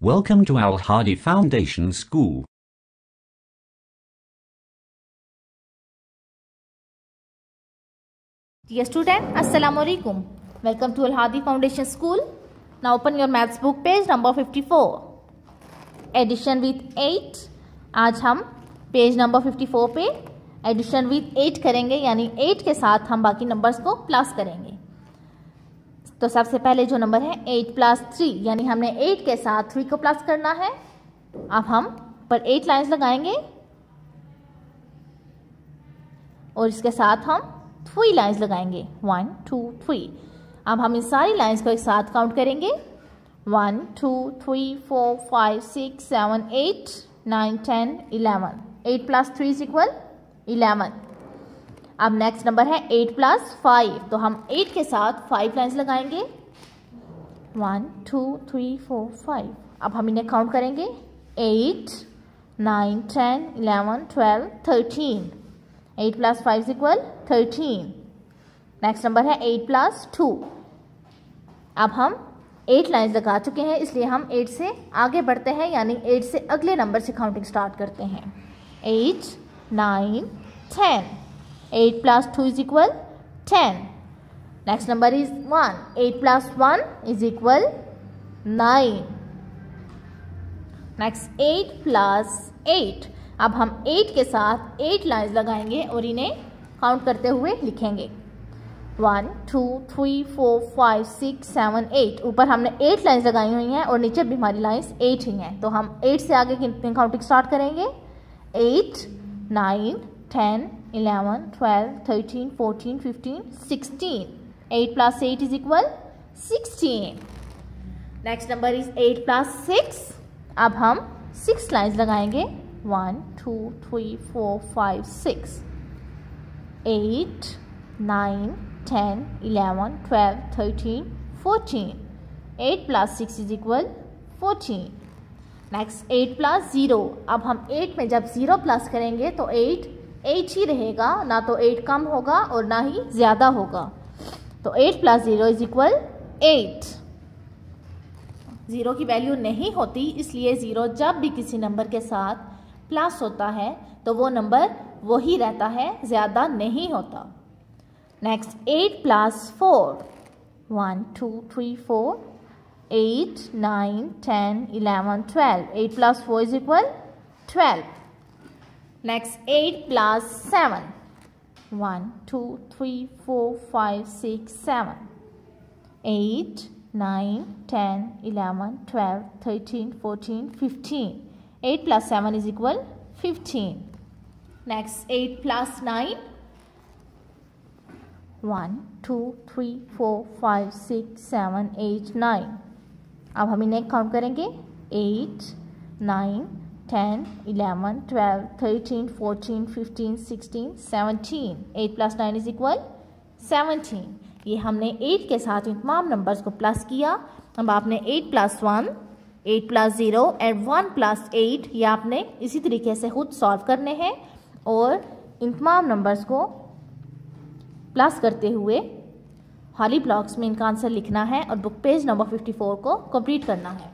Welcome to Al Hadi Foundation School. Dear student, Assalamu alaikum. Welcome to Al Hadi Foundation School. Now open your maths book page number 54. Addition with 8. आज हम page number 54 पे addition with 8 करेंगे यानी 8 के साथ हम बाकी numbers को प्लस करेंगे तो सबसे पहले जो नंबर है एट प्लस थ्री यानी हमने एट के साथ थ्री को प्लस करना है। अब हम पर एट लाइंस लगाएँगे। और इसके साथ हम थ्री लाइंस लगाएँगे। वन टू थ्री अब हम इन सारी लाइंस को एक साथ काउंट करेंगे। One two three four five six seven eight nine ten eleven eight plus three is equal eleven अब नेक्स्ट नंबर है एट प्लस फाइव तो हम एट के साथ फाइव लाइन्स लगाएँगे. One two three four five अब हम इन्हें काउंट करेंगे. Eight nine ten eleven twelve thirteen eight plus five is equal thirteen next number है एट प्लस टू अब हम एट लाइन्स लगा चुके हैं, इसलिए हम एट से आगे बढ़ते हैं, यानी एट से अगले नंबर से काउंटिंग स्टार्ट करते हैं. Eight nine ten 8 plus 2 is equal 10. Next number is 1. 8 plus 1 is equal 9. Next 8 plus 8. अब हम 8 के साथ 8 लाइन्स लगाएँगे और इन्हें काउंट करते हुए लिखेंगे one two three four five six seven eight ऊपर हमने एट लाइन्स लगाई हुई हैं और नीचे भी हमारी लाइन्स एट ही हैं तो हम एट से आगे कितने काउंटिंग स्टार्ट करेंगे eight nine ten 11, 12, 13, 14, 15, 16. 8 plus 8 is equal 16. Next number is 8 plus 6. अब हम 6 लाइन्स लगाएँगे 1, 2, 3, 4, 5, 6. 8, 9, 10, 11, 12, 13, 14. 8 plus 6 is equal 14. Next 8 plus zero अब हम 8 में जब ज़ीरो प्लस करेंगे तो 8 एट ही रहेगा, ना तो एट कम होगा और ना ही ज़्यादा होगा। तो eight plus zero is equal eight zero की वैल्यू नहीं होती, इसलिए ज़ीरो जब भी किसी नंबर के साथ प्लस होता है तो वो नंबर वही रहता है, ज़्यादा नहीं होता। Next eight plus four one two three four eight nine ten eleven twelve eight plus four is equal twelve Next 8 plus 7. 1, 2, 3, 4, 5, 6, 7. 8, 9, 10, 11, 12, 13, 14, 15. 8 plus 7 is equal 15. Next 8 plus 9. 1, 2, 3, 4, 5, 6, 7, 8, 9. अब हम इन्हें काउंट करेंगे 8, 9, 10, 11, 12, 13, 14, 15, 16, 17. 8 plus 9 is equal 17. ये हमने 8 के साथ इन तमाम नंबर्स को प्लस किया अब आपने 8 plus one eight plus zero and one plus eight ये आपने इसी तरीके से खुद सॉल्व करने हैं और इन तमाम नंबर्स को प्लस करते हुए खाली ब्लॉक्स में इनका आंसर लिखना है और बुक पेज नंबर 54 को कंप्लीट करना है